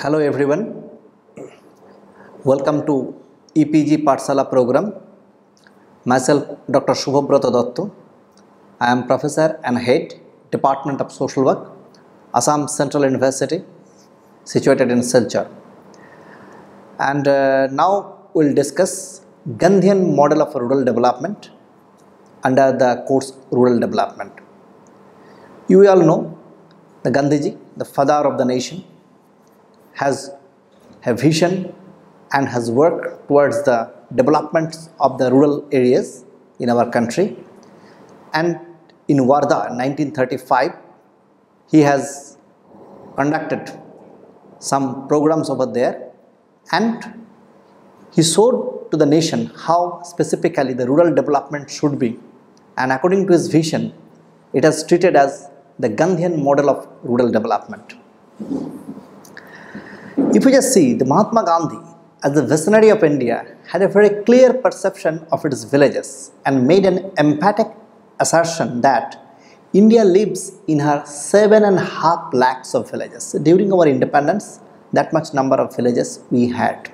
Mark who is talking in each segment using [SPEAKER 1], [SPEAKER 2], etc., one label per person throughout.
[SPEAKER 1] Hello everyone. Welcome to EPG Pathshala program. Myself Dr. Shubhabrata Dattu. I am professor and head Department of Social Work, Assam Central University, situated in Silchar. And uh, now we'll discuss Gandhian model of rural development under the course rural development. You all know the Gandhiji, the father of the nation, has a vision and has worked towards the development of the rural areas in our country. And in Wardha, 1935, he has conducted some programs over there and he showed to the nation how specifically the rural development should be. And according to his vision, it is treated as the Gandhian model of rural development. If you just see, the Mahatma Gandhi, as the visionary of India, had a very clear perception of its villages and made an emphatic assertion that India lives in her seven and a half lakhs of villages. During our independence, that much number of villages we had.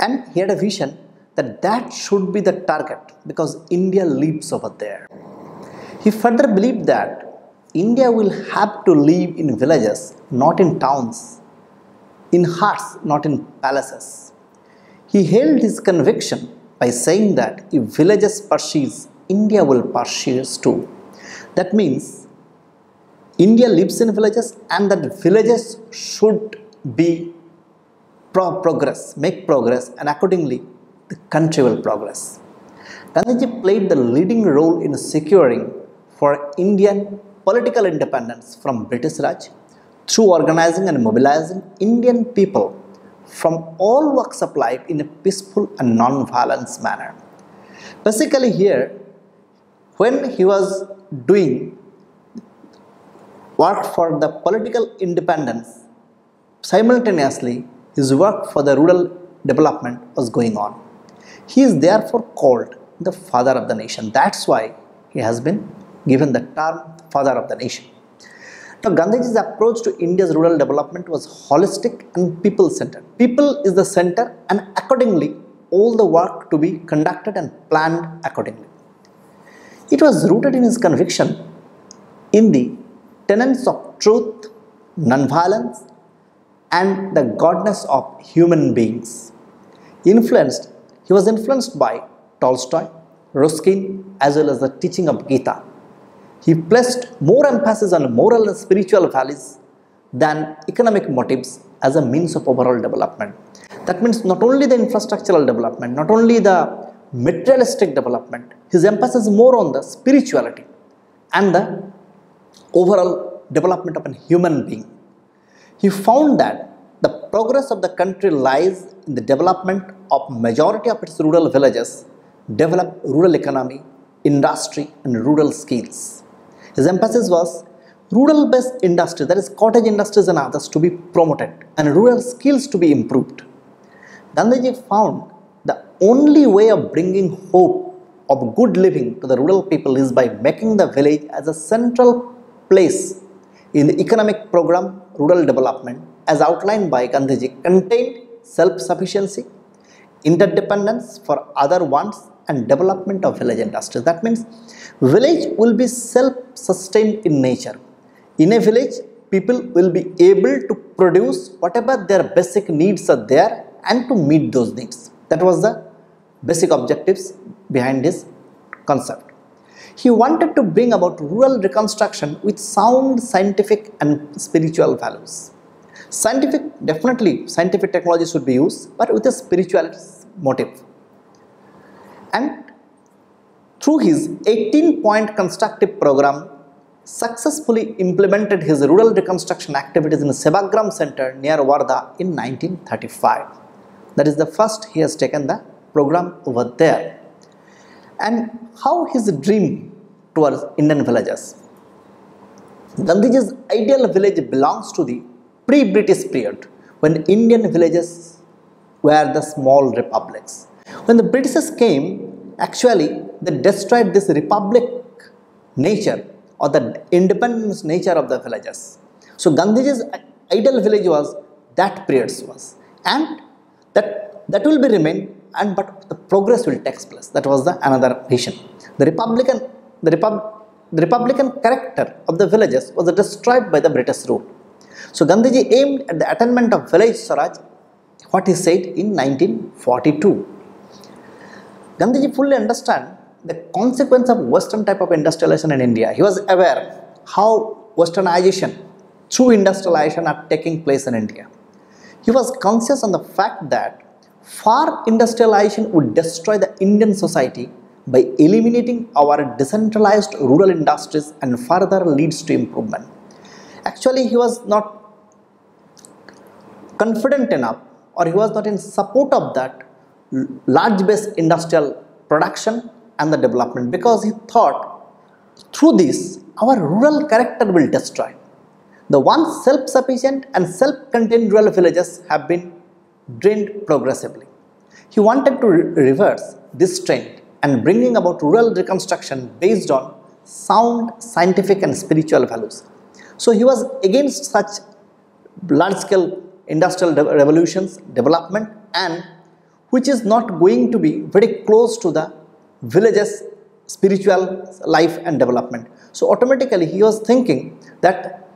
[SPEAKER 1] And he had a vision that that should be the target because India lives over there. He further believed that India will have to live in villages, not in towns, in hearts, not in palaces. He held his conviction by saying that if villages persist, India will persist too. That means India lives in villages and that villages should be pro- progress, make progress, and accordingly, the country will progress. Gandhiji played the leading role in securing for Indian political independence from British Raj through organizing and mobilizing Indian people from all walks of life in a peaceful and non-violence manner. Basically, here, when he was doing work for the political independence, simultaneously his work for the rural development was going on. He is therefore called the father of the nation. That's why he has been given the term father of the nation. Now, Gandhiji's approach to India's rural development was holistic and people centered. People is the center, and accordingly, all the work to be conducted and planned accordingly. It was rooted in his conviction in the tenets of truth, nonviolence, and the godness of human beings. Influenced, he was influenced by Tolstoy, Ruskin, as well as the teaching of Gita. He placed more emphasis on moral and spiritual values than economic motives as a means of overall development. That means not only the infrastructural development, not only the materialistic development, his emphasis is more on the spirituality and the overall development of a human being. He found that the progress of the country lies in the development of majority of its rural villages, develop rural economy, industry and rural skills. His emphasis was rural based industry that is cottage industries and others to be promoted and rural skills to be improved. Gandhiji found the only way of bringing hope of good living to the rural people is by making the village as a central place in the economic program rural development as outlined by Gandhiji contained self-sufficiency, interdependence for other wants and development of village industries. That means village will be self-sustained in nature. In a village, people will be able to produce whatever their basic needs are there and to meet those needs. That was the basic objectives behind his concept. He wanted to bring about rural reconstruction with sound scientific and spiritual values. Scientific, definitely scientific technology should be used, but with a spiritual motive. And through his 18 point constructive program, successfully implemented his rural reconstruction activities in Sevagram Center near Wardha in 1935. That is the first he has taken the program over there. And how his dream towards Indian villages. Gandhiji's ideal village belongs to the pre-British period when Indian villages were the small republics. When the Britishers came, actually they destroyed this republic nature or the independence nature of the villages. So Gandhiji's ideal village was that period was. And that, that will be remain and but the progress will take place. That was the another vision. The Republican, the, Repub, the Republican character of the villages was destroyed by the British rule. So Gandhiji aimed at the attainment of village Swaraj, what he said in 1942. Gandhiji fully understand the consequence of Western type of industrialization in India. He was aware how Westernization through industrialization are taking place in India. He was conscious on the fact that far industrialization would destroy the Indian society by eliminating our decentralized rural industries and further leads to improvement. Actually, he was not confident enough or he was not in support of that large base industrial production and the development because he thought through this our rural character will destroy. The once self-sufficient and self-contained rural villages have been drained progressively. He wanted to re reverse this trend and bringing about rural reconstruction based on sound scientific and spiritual values. So he was against such large-scale industrial revolutions, development and which is not going to be very close to the villages spiritual life and development. So automatically he was thinking that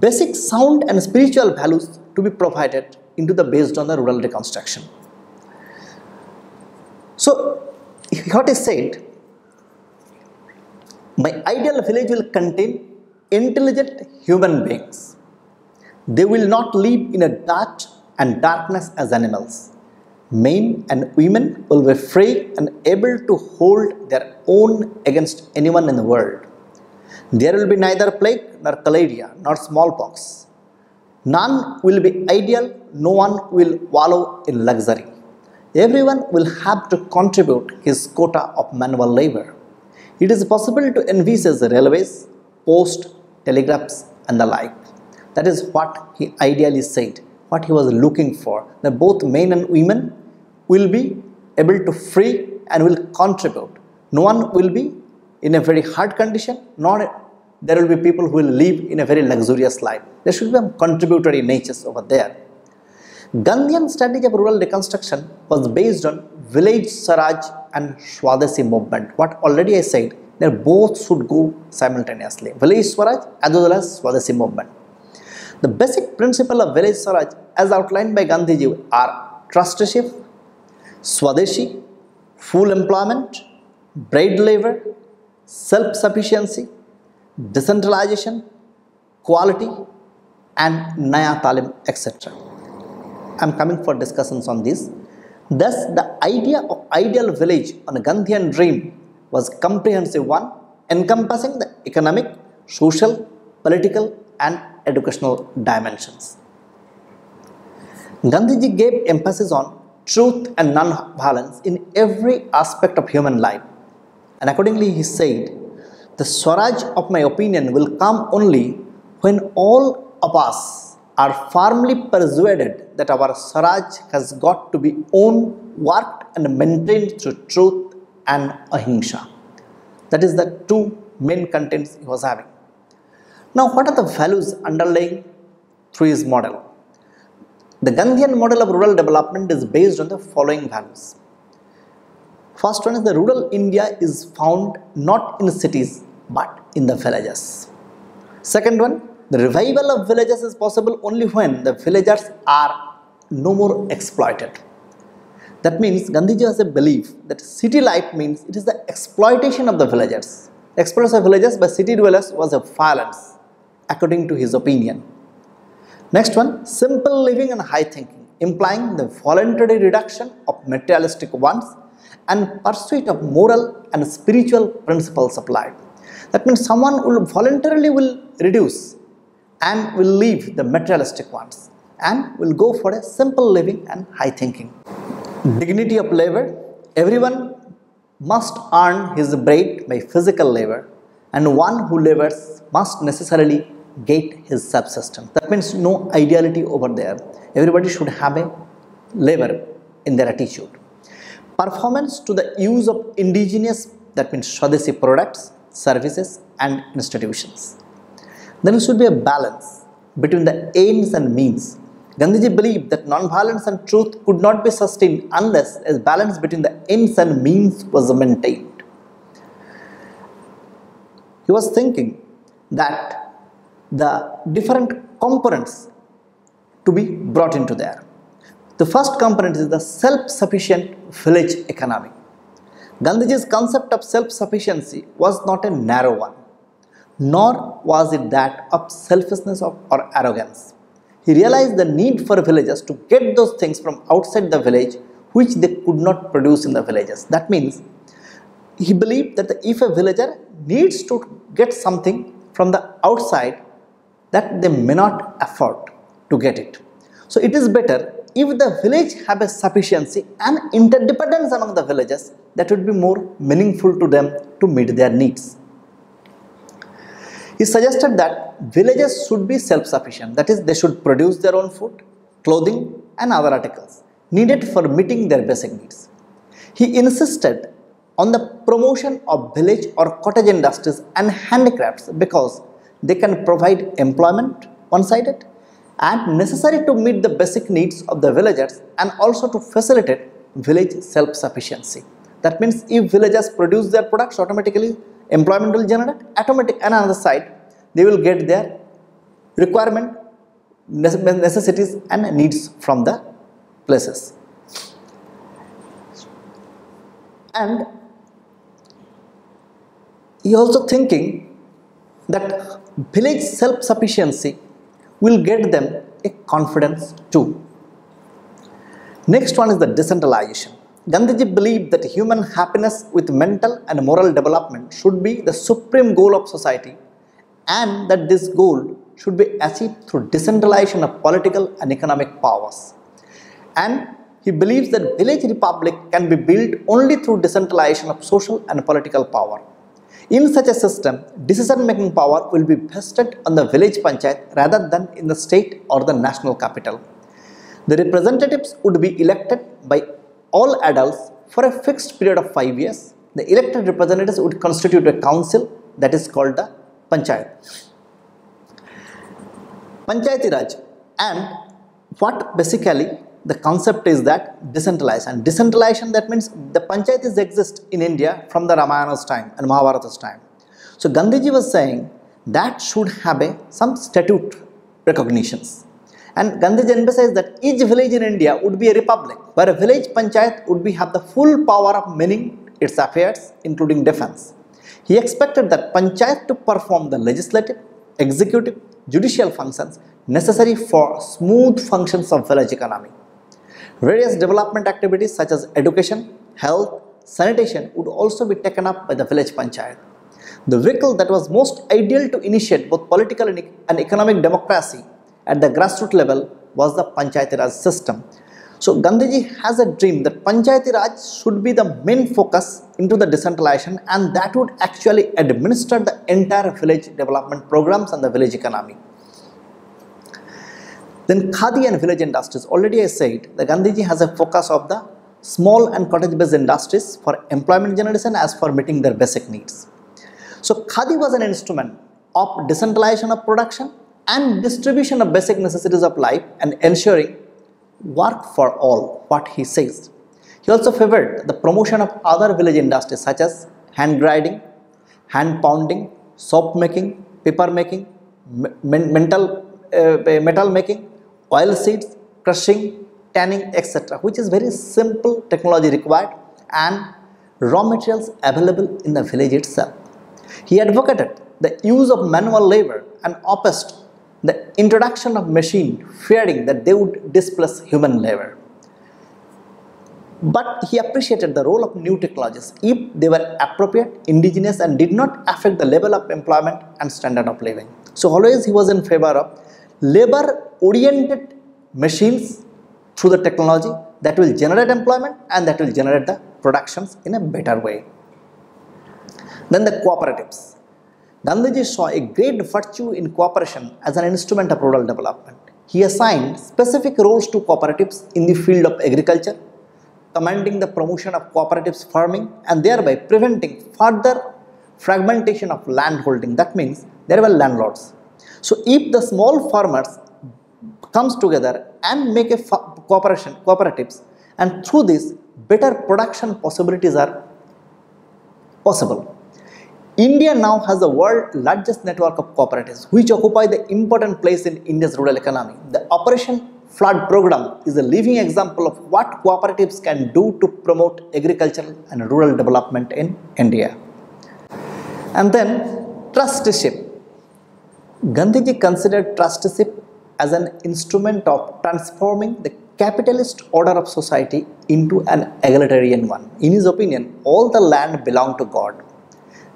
[SPEAKER 1] basic sound and spiritual values to be provided into the based on the rural reconstruction. So what is said, my ideal village will contain intelligent human beings. They will not live in a dark and darkness as animals men and women will be free and able to hold their own against anyone in the world. There will be neither plague nor cholera nor smallpox. None will be ideal, no one will wallow in luxury. Everyone will have to contribute his quota of manual labor. It is possible to envisage railways, post, telegraphs and the like. That is what he ideally said what he was looking for that both men and women will be able to free and will contribute no one will be in a very hard condition nor there will be people who will live in a very luxurious life there should be contributory natures over there Gandhian strategy of rural reconstruction was based on village Swaraj and Swadeshi movement. What already I said, they both should go simultaneously. Village Swaraj as well as Swadeshi movement. The basic principle of village Swaraj as outlined by Gandhiji are trusteeship, Swadeshi, full employment, bread labor, self-sufficiency, decentralization, quality and Naya Talim etc. I am coming for discussions on this. Thus, the idea of ideal village on a Gandhian dream was comprehensive one encompassing the economic, social, political and educational dimensions. Gandhiji gave emphasis on truth and non-violence in every aspect of human life. And accordingly, he said, the Swaraj of my opinion will come only when all of us are firmly persuaded that our Swaraj has got to be owned, worked and maintained through truth and ahimsa. That is the two main contents he was having. Now, what are the values underlying his model? The Gandhian model of rural development is based on the following values. First one is the rural India is found not in cities but in the villages. Second one, the revival of villages is possible only when the villagers are no more exploited. That means Gandhiji has a belief that city life means it is the exploitation of the villagers. Exploitation of villages by city dwellers was a violence according to his opinion. Next one, simple living and high thinking, implying the voluntary reduction of materialistic wants and pursuit of moral and spiritual principles applied. That means someone will voluntarily will reduce and will leave the materialistic wants and will go for a simple living and high thinking. Dignity of labor, everyone must earn his bread by physical labor and one who labors must necessarily get his subsystem. That means no ideality over there. Everybody should have a labor in their attitude. Performance to the use of indigenous, that means Swadeshi products, services and institutions. There should be a balance between the aims and means Gandhiji believed that non-violence and truth could not be sustained unless a balance between the ends and means was maintained. He was thinking that the different components to be brought into there. The first component is the self-sufficient village economy. Gandhiji's concept of self-sufficiency was not a narrow one, nor was it that of selfishness or arrogance. He realized the need for villagers to get those things from outside the village which they could not produce in the villages. That means he believed that if a villager needs to get something from the outside that they may not afford to get it. So it is better if the village have a sufficiency and interdependence among the villages that would be more meaningful to them to meet their needs. He suggested that villages should be self-sufficient that is they should produce their own food, clothing and other articles needed for meeting their basic needs. He insisted on the promotion of village or cottage industries and handicrafts because they can provide employment one-sided and necessary to meet the basic needs of the villagers and also to facilitate village self-sufficiency. That means if villagers produce their products automatically employment will generate automatic and on the other side they will get their requirement necessities and needs from the places. And he also thinking that village self-sufficiency will get them a confidence too. Next one is the decentralization. Gandhiji believed that human happiness with mental and moral development should be the supreme goal of society and that this goal should be achieved through decentralization of political and economic powers. And he believes that village republic can be built only through decentralization of social and political power. In such a system, decision-making power will be vested on the village panchayat rather than in the state or the national capital. The representatives would be elected by all adults for a fixed period of 5 years. The elected representatives would constitute a council that is called the panchayat. Panchayati Raj and what basically the concept is that decentralized and decentralization that means the panchayatis exist in India from the Ramayana's time and Mahabharata's time. So Gandhiji was saying that should have a, some statute recognitions. And Gandhiji emphasized that each village in India would be a republic where a village panchayat would be have the full power of managing its affairs including defense. He expected that panchayat to perform the legislative, executive, judicial functions necessary for smooth functions of village economy. Various development activities such as education, health, sanitation would also be taken up by the village panchayat. The vehicle that was most ideal to initiate both political and economic democracy at the grassroots level was the Panchayati Raj system. So Gandhiji has a dream that Panchayati Raj should be the main focus into the decentralization and that would actually administer the entire village development programs and the village economy. Then Khadi and village industries. Already I said the Gandhiji has a focus of the small and cottage based industries for employment generation as for meeting their basic needs. So Khadi was an instrument of decentralization of production and distribution of basic necessities of life and ensuring work for all what he says. He also favored the promotion of other village industries such as hand grinding, hand pounding, soap making, paper making, mental, uh, metal making, oil seeds, crushing, tanning, etc. which is very simple technology required and raw materials available in the village itself. He advocated the use of manual labor and opposed the introduction of machine fearing that they would displace human labor. But he appreciated the role of new technologies if they were appropriate, indigenous and did not affect the level of employment and standard of living. So always he was in favor of labor oriented machines through the technology that will generate employment and that will generate the productions in a better way. Then the cooperatives. Gandhiji saw a great virtue in cooperation as an instrument of rural development. He assigned specific roles to cooperatives in the field of agriculture, commanding the promotion of cooperatives farming and thereby preventing further fragmentation of landholding. That means there were landlords. So if the small farmers comes together and make a cooperation cooperatives and through this better production possibilities are possible. India now has the world's largest network of cooperatives which occupy the important place in India's rural economy. The Operation Flood program is a living example of what cooperatives can do to promote agricultural and rural development in India. And then trusteeship. Gandhiji considered trusteeship as an instrument of transforming the capitalist order of society into an egalitarian one. In his opinion, all the land belonged to God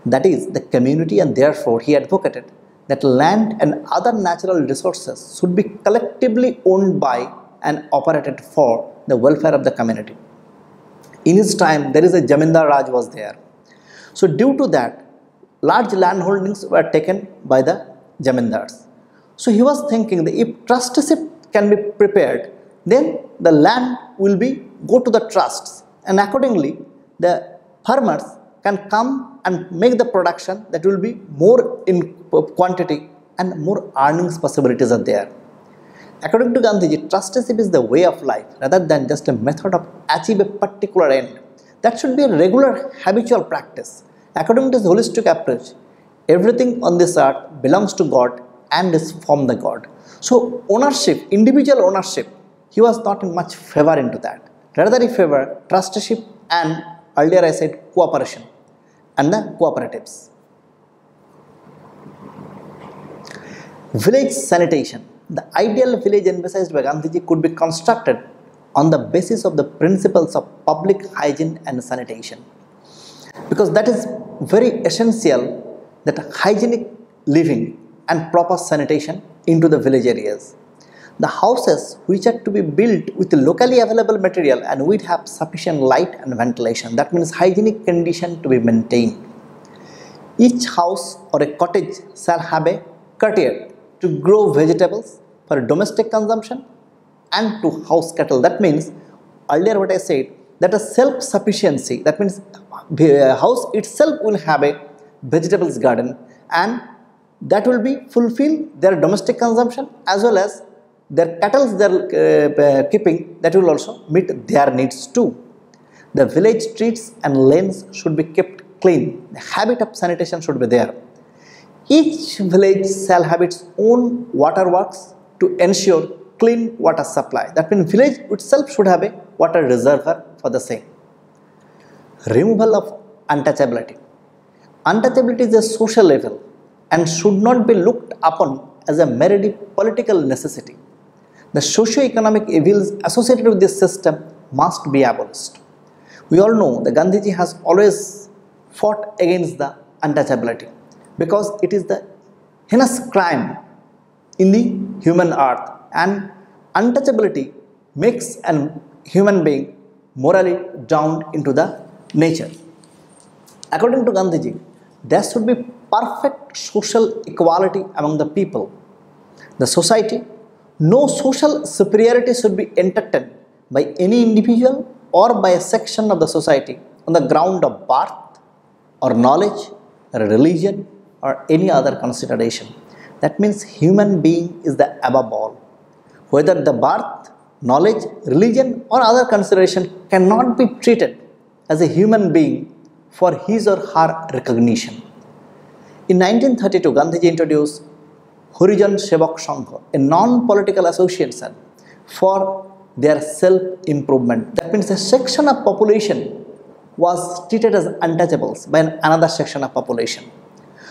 [SPEAKER 1] that is the community and therefore he advocated that land and other natural resources should be collectively owned by and operated for the welfare of the community. In his time there is a Jamindar Raj was there. So due to that large land holdings were taken by the Jamindars. So he was thinking that if trusteeship can be prepared then the land will be go to the trusts and accordingly the farmers can come and make the production that will be more in quantity and more earnings possibilities are there. According to Gandhiji, trusteeship is the way of life rather than just a method of achieve a particular end. That should be a regular habitual practice. According to his holistic approach, everything on this earth belongs to God and is from the God. So ownership, individual ownership, he was not in much favor into that. Rather he favored trusteeship and earlier I said cooperation and the cooperatives. Village sanitation. The ideal village emphasized by Gandhiji could be constructed on the basis of the principles of public hygiene and sanitation. Because that is very essential that hygienic living and proper sanitation into the village areas. The houses which are to be built with locally available material and would have sufficient light and ventilation. That means hygienic condition to be maintained. Each house or a cottage shall have a courtyard to grow vegetables for domestic consumption and to house cattle. That means earlier what I said that a self-sufficiency that means the uh, house itself will have a vegetables garden and that will be fulfill their domestic consumption as well as their cattle they are uh, keeping that will also meet their needs too. The village streets and lanes should be kept clean. The habit of sanitation should be there. Each village shall have its own water works to ensure clean water supply. That means village itself should have a water reservoir for the same. Removal of untouchability. Untouchability is a social level and should not be looked upon as a merely political necessity the socio-economic evils associated with this system must be abolished. We all know that Gandhiji has always fought against the untouchability because it is the heinous crime in the human earth and untouchability makes a human being morally down into the nature. According to Gandhiji, there should be perfect social equality among the people. The society no social superiority should be entertained by any individual or by a section of the society on the ground of birth or knowledge or religion or any other consideration. That means human being is the above all. Whether the birth, knowledge, religion or other consideration cannot be treated as a human being for his or her recognition. In 1932, Gandhiji introduced Harijan Sevak Sangha, a non-political association for their self-improvement. That means a section of population was treated as untouchables by another section of population.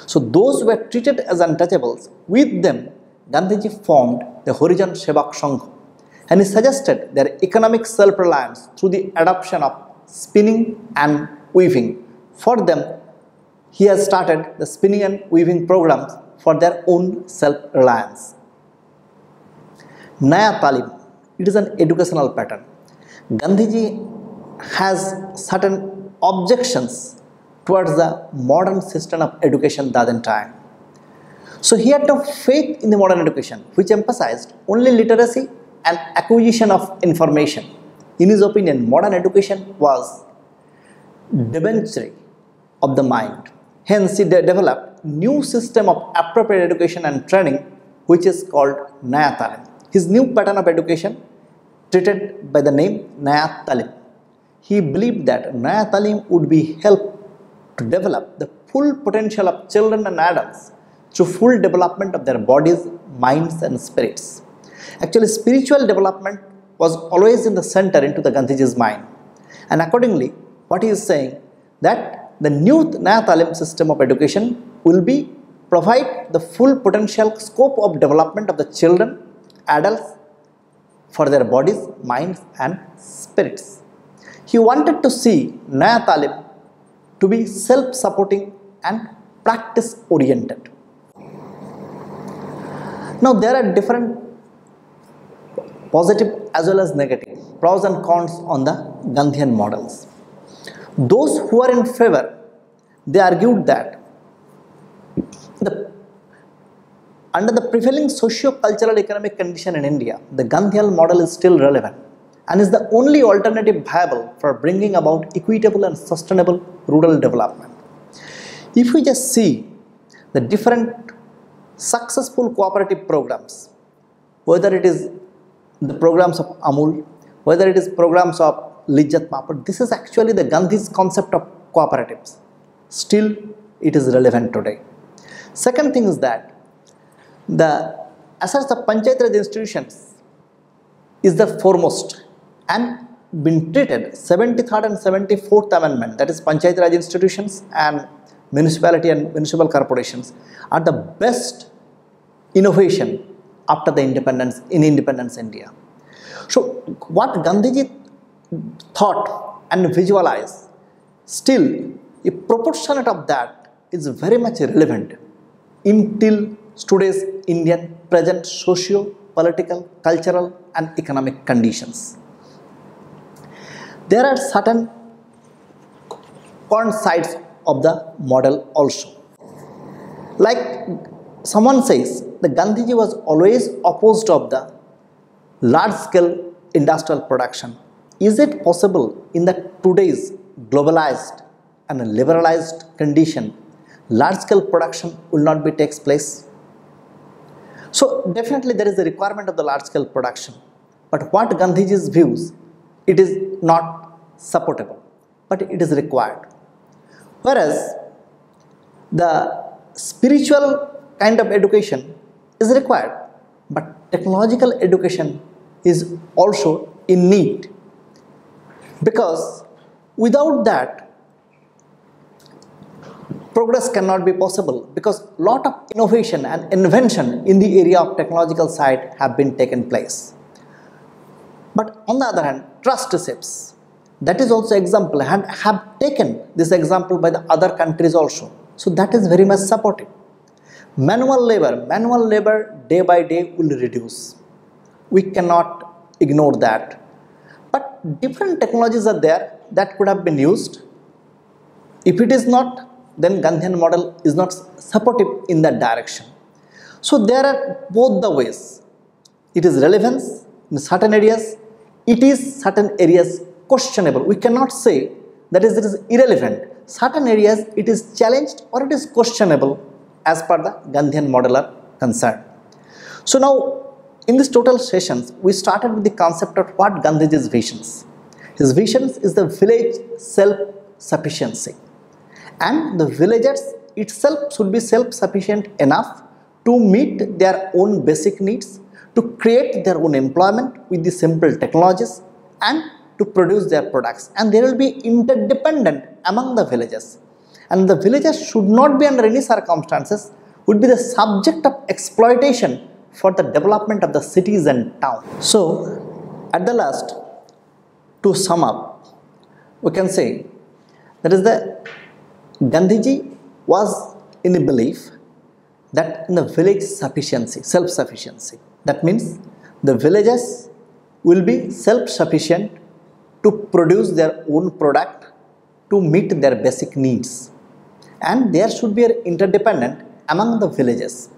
[SPEAKER 1] So those were treated as untouchables. With them, Gandhiji formed the Harijan Sevak Sangha and he suggested their economic self-reliance through the adoption of spinning and weaving. For them, he has started the spinning and weaving programs for their own self-reliance. Naya Talim, it is an educational pattern. Gandhiji has certain objections towards the modern system of education that time. So he had no faith in the modern education which emphasized only literacy and acquisition of information. In his opinion, modern education was debauchery of the mind. Hence, he de developed new system of appropriate education and training which is called Naya Talim. his new pattern of education treated by the name Naya Talim. He believed that Naya Talim would be help to develop the full potential of children and adults through full development of their bodies, minds and spirits. Actually, spiritual development was always in the center into the Gandhiji's mind. And accordingly, what he is saying that the new Naya Talim system of education will be provide the full potential scope of development of the children, adults for their bodies, minds and spirits. He wanted to see Naya Talim to be self-supporting and practice-oriented. Now there are different positive as well as negative pros and cons on the Gandhian models. Those who are in favor, they argued that the, under the prevailing socio-cultural economic condition in India, the Gandhian model is still relevant and is the only alternative viable for bringing about equitable and sustainable rural development. If we just see the different successful cooperative programs, whether it is the programs of Amul, whether it is programs of Lijjat Papad, this is actually the Gandhi's concept of cooperatives. Still, it is relevant today. Second thing is that the as such the Panchayat Raj institutions is the foremost and been treated 73rd and 74th amendment that is Panchayat Raj institutions and municipality and municipal corporations are the best innovation after the independence in independence India. So what Gandhiji thought and visualize, still a proportionate of that is very much relevant. Until today's Indian present socio political cultural and economic conditions. There are certain con sides of the model also. Like someone says the Gandhiji was always opposed of the large scale industrial production. Is it possible in the today's globalized and liberalized condition, large scale production will not be takes place? So definitely there is a requirement of the large scale production. But what Gandhiji's views, it is not supportable, but it is required. Whereas the spiritual kind of education is required but technological education is also in need because without that progress cannot be possible. Because lot of innovation and invention in the area of technological side have been taken place. But on the other hand trusteeships that is also example and have taken this example by the other countries also. So that is very much supportive manual labor manual labor day by day will reduce. We cannot ignore that but different technologies are there that could have been used. If it is not then Gandhian model is not supportive in that direction. So there are both the ways. It is relevance in certain areas it is certain areas questionable. We cannot say that is it is irrelevant. Certain areas it is challenged or it is questionable as per the Gandhian model are concerned. So now in this total sessions we started with the concept of what Gandhiji's visions. His visions is the village self-sufficiency and the villagers itself should be self-sufficient enough to meet their own basic needs, to create their own employment with the simple technologies and to produce their products and they will be interdependent among the villagers. and the villagers should not be under any circumstances would be the subject of exploitation for the development of the cities and towns. So at the last to sum up we can say that is the Gandhiji was in the belief that in the village sufficiency, self-sufficiency. That means the villages will be self-sufficient to produce their own product to meet their basic needs and there should be an interdependent among the villages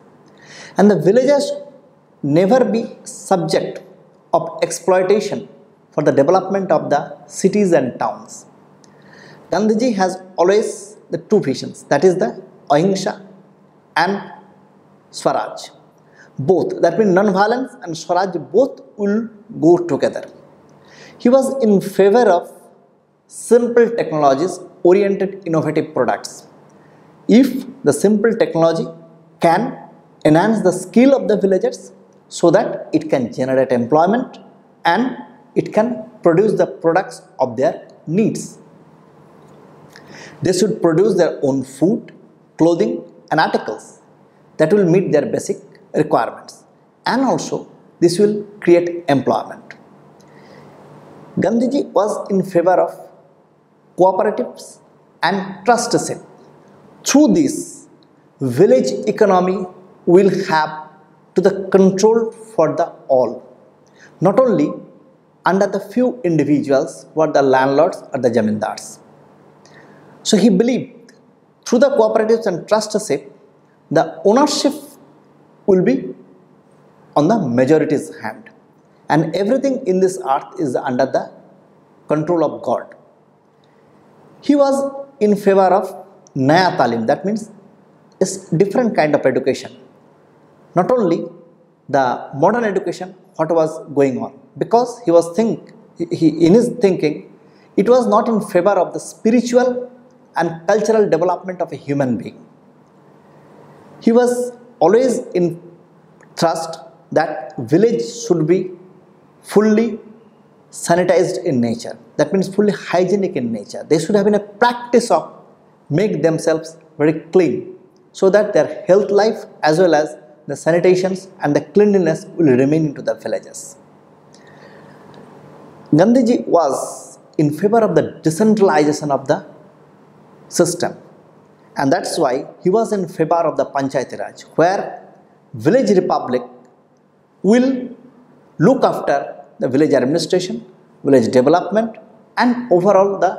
[SPEAKER 1] and the villages never be subject of exploitation for the development of the cities and towns. Gandhiji has always the two visions that is the Ahimsa and Swaraj. both, that means non-violence and Swaraj both will go together. He was in favor of simple technologies oriented innovative products. If the simple technology can enhance the skill of the villagers so that it can generate employment and it can produce the products of their needs. They should produce their own food, clothing and articles that will meet their basic requirements and also this will create employment. Gandhiji was in favor of cooperatives and trustship. Through this, village economy will have to the control for the all, not only under the few individuals are the landlords or the jamindars. So he believed through the cooperatives and trustship, the ownership will be on the majority's hand and everything in this earth is under the control of God. He was in favor of Naya Talim, that means it's different kind of education. Not only the modern education, what was going on, because he was think he, in his thinking, it was not in favor of the spiritual and cultural development of a human being. He was always in trust that village should be fully sanitized in nature. That means fully hygienic in nature. They should have been a practice of make themselves very clean so that their health life as well as the sanitations and the cleanliness will remain into the villages. Gandhiji was in favor of the decentralization of the system and that's why he was in favor of the Panchayati Raj where village republic will look after the village administration, village development and overall the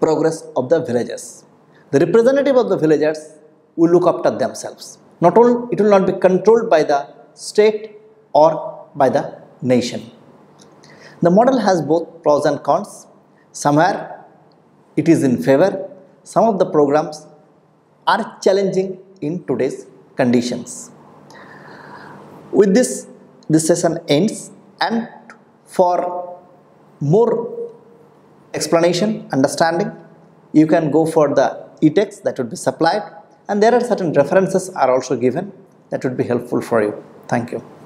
[SPEAKER 1] progress of the villages. The representative of the villagers will look after themselves. Not only it will not be controlled by the state or by the nation. The model has both pros and cons. Somewhere it is in favor. Some of the programs are challenging in today's conditions. With this, this session ends and for more explanation, understanding, you can go for the e-text that would be supplied and there are certain references are also given that would be helpful for you. Thank you.